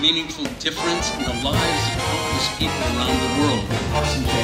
meaningful difference in the lives of countless people around the world.